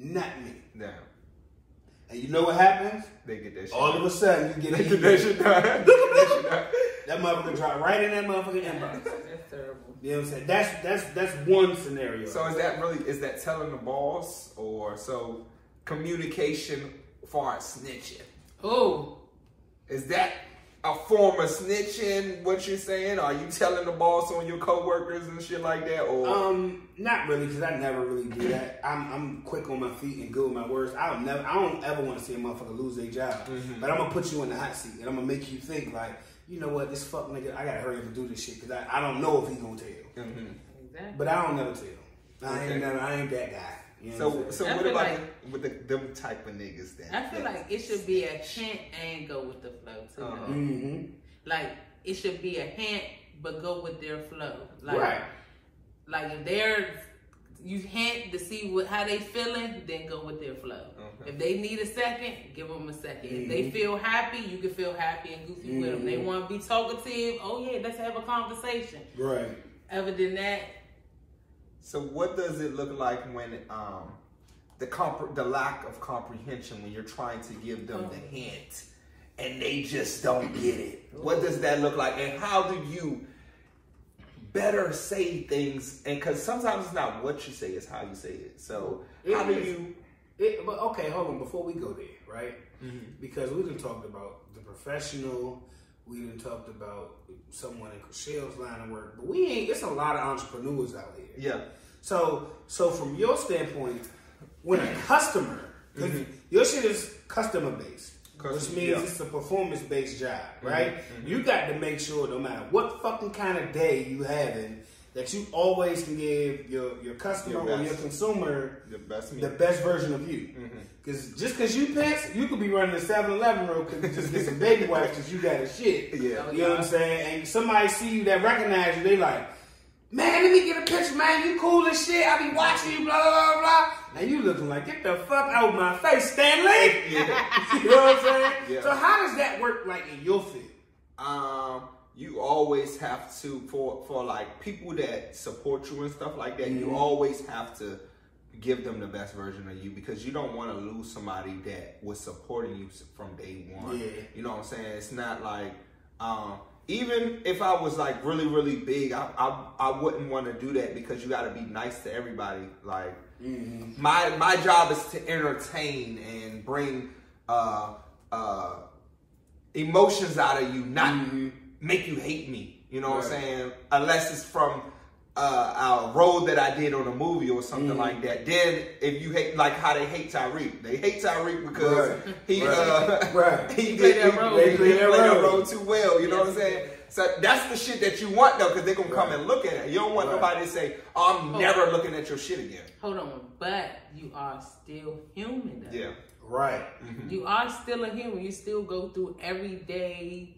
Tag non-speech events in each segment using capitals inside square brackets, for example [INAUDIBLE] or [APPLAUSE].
not me. Damn. And you know what happens? They get that shit. All of a sudden, you get They a get that shit done. [LAUGHS] They get that shit done. That motherfucker drop right in that motherfucking inbox. That's terrible. You know what I'm saying? That's that's that's one scenario. So is that really is that telling the boss or so communication far as snitching? Oh, Is that a form of snitching? What you're saying? Are you telling the boss on your coworkers and shit like that? Or Um, not really, because I never really do that. I'm I'm quick on my feet and good with my words. I don't never, I don't ever want to see a motherfucker lose their job. Mm-hmm. But I'm gonna put you in the hot seat and I'm gonna make you think like, you know what, this fuck nigga, I gotta hurry up and do this shit because I, I don't know if he gonna tell. Mhm. exactly. But I don't never tell. I Okay. ain't never, I ain't that guy. You know so so I what about like- the, with the, them type of niggas then? I feel Yeah. like it should be a hint and go with the flow too. Uh-huh. mm-hmm. Like it should be a hint, but go with their flow. Like, Right. like if they're you hint to see what how they feeling, then go with their flow. Okay. If they need a second, give them a 2nd If Mhm. they feel happy, you can feel happy and goofy with them. They want to be talkative. Oh yeah, let's have a conversation. Right. Other than that, So what does it look like when um the compre- the lack of comprehension when you're trying to give them the hint and they just don't get it? What does that look like and how do you better say things and cuz sometimes it's not what you say it's how you say it. So It how do is. you It, but okay, hold on. Before we go there, right? Because we done talked about the professional. We done talked about someone in Chriselle's line of work, but we ain't. It's a lot of entrepreneurs out here. yeah. So, so from your standpoint, when a customer, 'cause mm-hmm. your shit is customer based, which means yeah. it's a performance based job, mm-hmm. right? Mm-hmm. You got to make sure, no matter what fucking kind of day you having, that you always can give your your customer Your or your consumer The best me. the best version of you. Mm-hmm. Because just because you pissed, you could be running a 7 Eleven real quick and just get some baby wipes because you got a shit. Yeah. You know what I'm saying? And somebody see you that recognize you, they like, man, let me get a picture, man. You cool as shit. I be watching you, blah, blah, blah, blah. And you looking like, get the fuck out of my face, Stanley. Yeah. [LAUGHS] you know what I'm saying? Yeah. So how does that work like in your field? um, you always have to for for like people that support you and stuff like that. You Mhm. always have to give them the best version of you because you don't want to lose somebody that was supporting you from day one. Yeah. You know what I'm saying? It's not like um, even if I was like really really big, I I, I wouldn't want to do that because you got to be nice to everybody. Like my my job is to entertain and bring uh uh emotions out of you, not make you hate me. You know what I'm saying? Unless it's from uh, a role that I did on a movie or something like that. Then if you hate, like how they hate Tyreek, they hate Tyreek because Right. he Right. uh, Right. [LAUGHS] he He did played that role. He, he played played that that role. role too well. You know what I'm saying? So that's the shit that you want though, because they're gonna come Right. and look at it. You don't want Right. nobody to say, oh, "I'm Oh. never looking at your shit again." hold on. But you are still human. Though. Yeah. Right. You are still a human. You still go through everyday.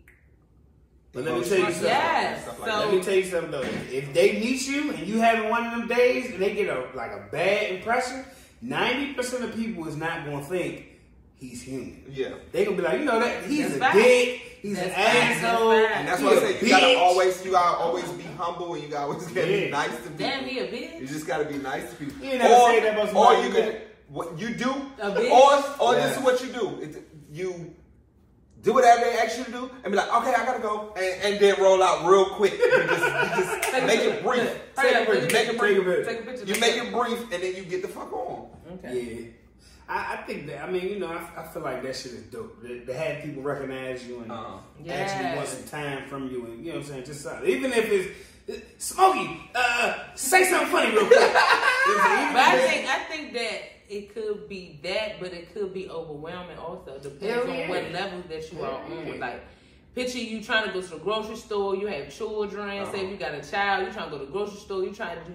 But let me tell you something. Yes. Like so. Let me tell you something though. If they meet you and you having one of them days and they get a like a bad impression, ninety percent of people is not gonna think he's human. Yeah. They gonna be like, you know that he's That's a fact. dick, he's That's an fact. asshole, And that's he why I a say you gotta always you gotta always be humble and you gotta always gotta Yeah. be nice to people. damn, he a bitch. You just gotta be nice to people. You ain't never say that about or you you can what you do, A bitch? or or Yeah. this is what you do. It, you do whatever they ask you to do, and be like, okay, I gotta go, and, and then roll out real quick. You just, you just [LAUGHS] make it brief. Take it brief. Make it Take a brief. picture. Take a picture. You make it brief, and then you get the fuck on. Okay. Yeah. I, I think that I mean, you know, I, I feel like that shit is dope. They, they have people recognize you and Uh-huh. actually want some time from you and you know what I'm saying, just something. Even if it's Smokey, uh, say something funny real quick. [LAUGHS] You know what I'm? But I think I think that it could be that, but it could be overwhelming also. Depends Hell on what level that you are on. Like picture you trying to go to the grocery store, you have children, say Uh-huh. if you got a child, you trying to go to the grocery store, you trying to do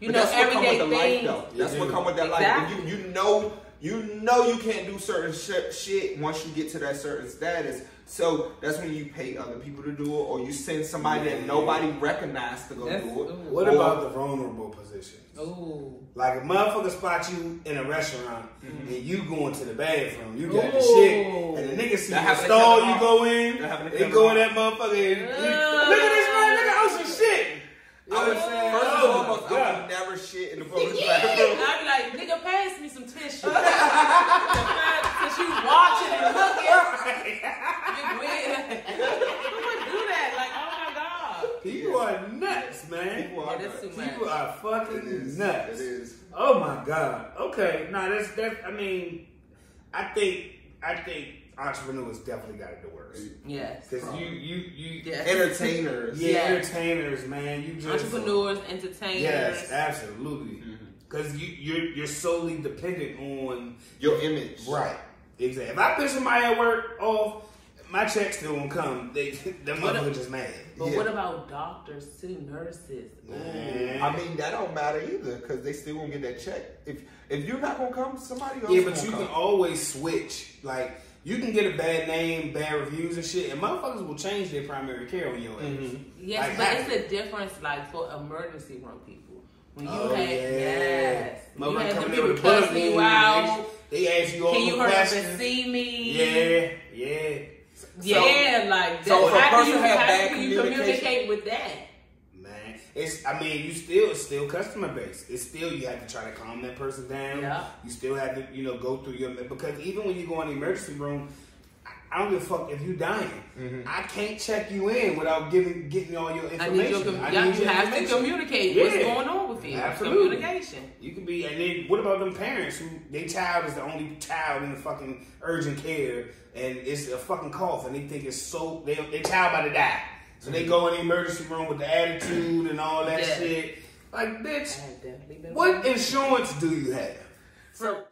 you But know that's what come everyday with the life, things. though. That's You what come with that life. Exactly. And you you know you know you can't do certain sh- shit once you get to that certain status. So that's when you pay other people to do it, or you send somebody Yeah. that nobody recognized to go That's- do it. ooh. What Or- about the vulnerable positions? Ooh. Like a motherfucker spot you in a restaurant mm-hmm. and you going to the bathroom, you got the oh. shit, and the nigga see That the stall you go in, That they go in that motherfucker. And, Ugh. look at this saying? first and Oh, foremost, I God. would never shit in the public Yeah, bathroom. I'd be like, nigga, pass me some tissue. [LAUGHS] Cause you watching and looking, [LAUGHS] you weird. Who would do that? Like, oh my god. You are nuts, man. People Yeah, are that's too nuts. much. People are fucking is. nuts. It is. Oh my god. Okay. No, that's that. I mean, I think I think entrepreneurs definitely got it the worst Yes. because you you you Yes. Entertainers. yeah, Yeah. entertainers, man. You just Entrepreneurs, entertainers. Yes, absolutely. Mm-hmm. Because you you're you're solely dependent on Your image. right. Exactly. If I piss somebody at work off, my check still won't come. They [LAUGHS] them What motherfuckers just mad. But Yeah. what about doctors too, nurses? Man. I mean, that don't matter either because they still gonna get that check. If if you're not gonna come, somebody else. Yeah, but you come. can always switch. Like you can get a bad name, bad reviews and shit, and motherfuckers will change their primary care on your ass. Mm-hmm. Yes, Like but that. it's a difference, like for emergency room people. When you Oh, have yeah. yes, when you Motherfucker have in people with a bug cussing you out. They, they ask you all Can the you hurry up questions. and see me? Yeah, yeah. yeah, like that. so how person can you, have how bad can you communicate with that? Man, it's. I mean, you still it's still customer base. It's still you have to try to calm that person down. Yeah. You still have to you know go through your because even when you go in the emergency room, I- I don't give a fuck if you dying. Mm-hmm. I can't check you in without giving getting all your I information. need your, com- I y'all, need you your have to communicate Yeah. what's going on with you. Absolutely. Communication. You could be, and then what about them parents who their child is the only child in the fucking urgent care, and it's a fucking cough, and they think it's so they their child about to die, so they go in the emergency room with the attitude and all that Yeah. shit. Like, bitch, have definitely been what insurance do you have? So